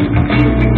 Thank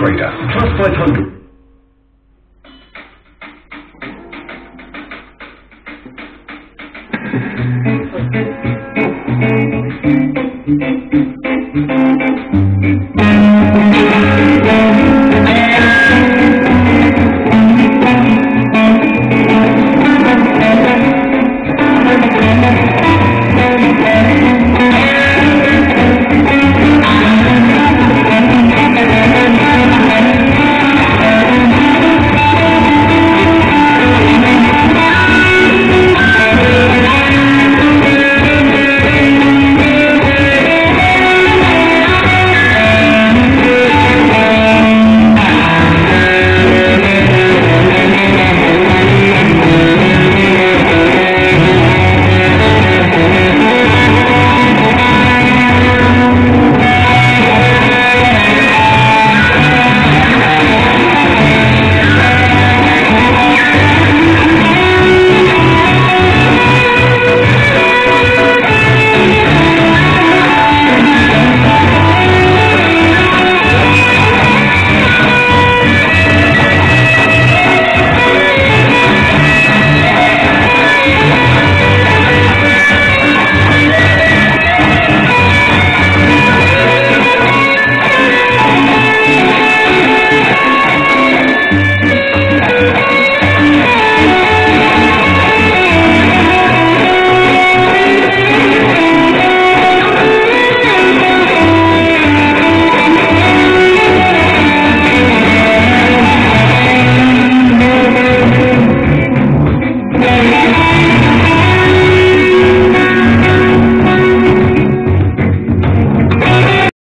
Greater.